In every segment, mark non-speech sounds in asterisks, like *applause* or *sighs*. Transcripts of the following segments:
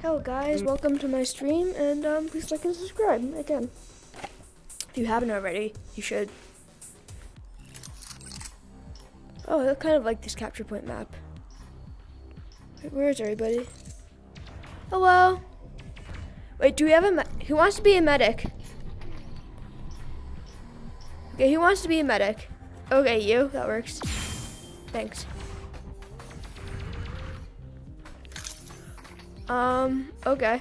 Hello guys, welcome to my stream, and um, please like and subscribe again. If you haven't already, you should. Oh, I kind of like this capture point map. Wait, where is everybody? Hello. Wait, do we have a who wants to be a medic? Okay, who wants to be a medic? Okay, you. That works. Thanks. Um, okay.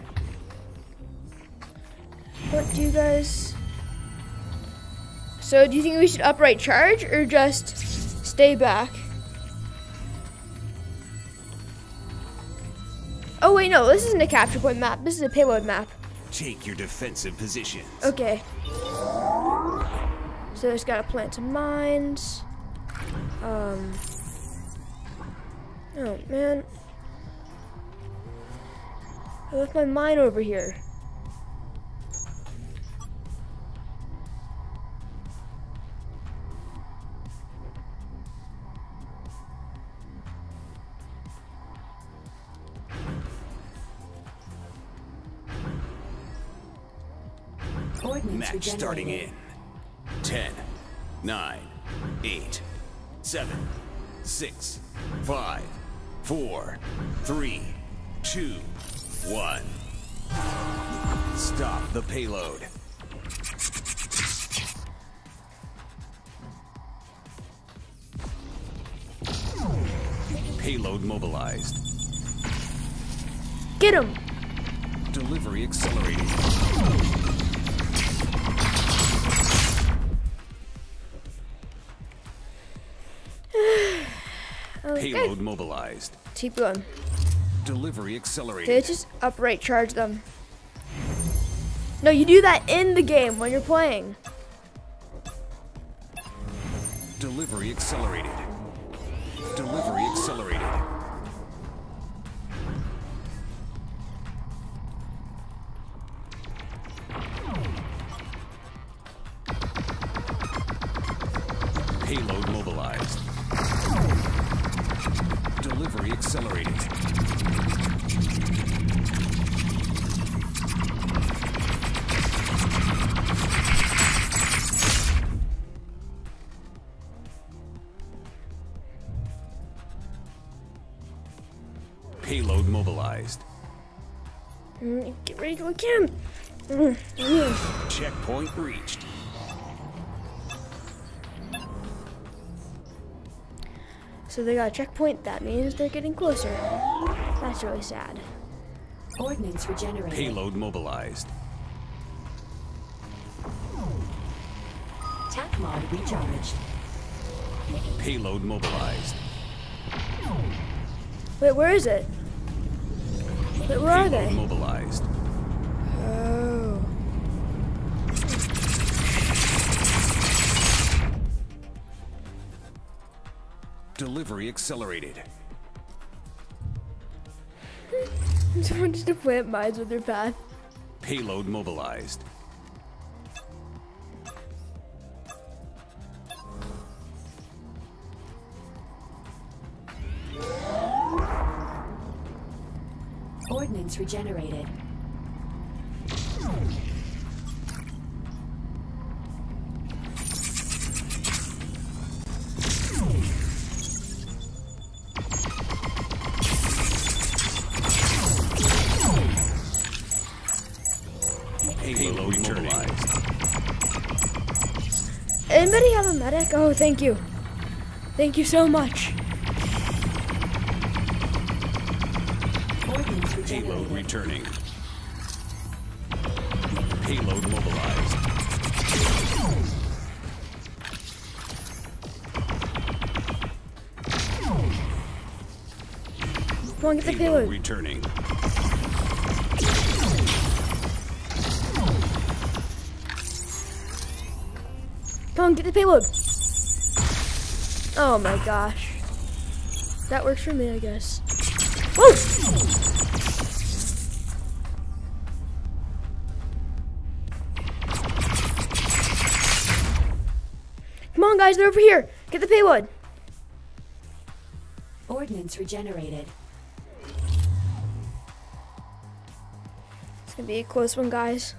What do you guys... So, do you think we should upright charge or just stay back? Oh, wait, no. This isn't a capture point map. This is a payload map. Take your defensive positions. Okay. So, there's got to plant some mines. Um... Oh, man. I left my mine over here. Match starting in 10, 9, 8, 7, 6, 5, 4, 3, 2, 1. Stop the payload. Payload mobilized. Get him! Delivery accelerating. *sighs* Okay. Payload mobilized. Keep going. Delivery Okay, accelerated. just upright charge them. No, you do that in the game when you're playing. Delivery accelerated. Delivery accelerated. Payload mobilized. Delivery accelerated. Payload mobilized. Mm, Get ready to go again. Mm, mm. Checkpoint reached. So they got a checkpoint. That means they're getting closer. That's really sad. Ordnance regenerated. Payload mobilized. TAC mod recharged. Payload mobilized. Wait, where is it? Wait, where are they? mobilized. Oh. Delivery accelerated. Someone *laughs* just to plant mines with their path. Payload mobilized. Ordnance regenerated. Payload mobilized. Anybody have a medic? Oh, thank you. Thank you so much. Payload returning. Payload mobilized. Come on, get the Payload payload. returning. Come on, get the payload. Oh my gosh. That works for me, I guess. Whoa! Come on, guys, they're over here. Get the payload. Ordnance regenerated. It's gonna be a close one, guys.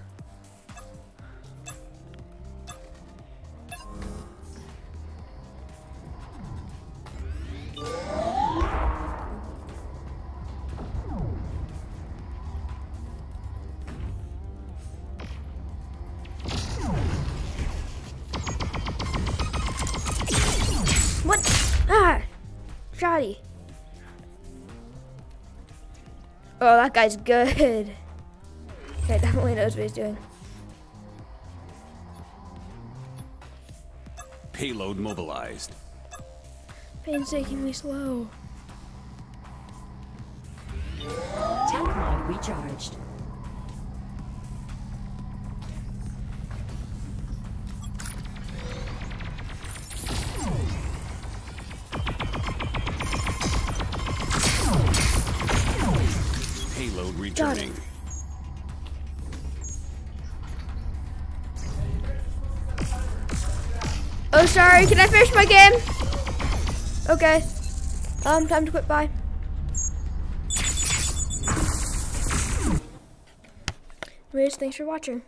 Shoddy. Oh, that guy's good. *laughs* Okay, definitely knows what he's doing. Payload mobilized. Painstakingly slow. TAC mod recharged. Payload Got it. returning. Oh, sorry. Can I finish my game? Okay. Um, time to quit. Bye. Anyways, thanks for watching.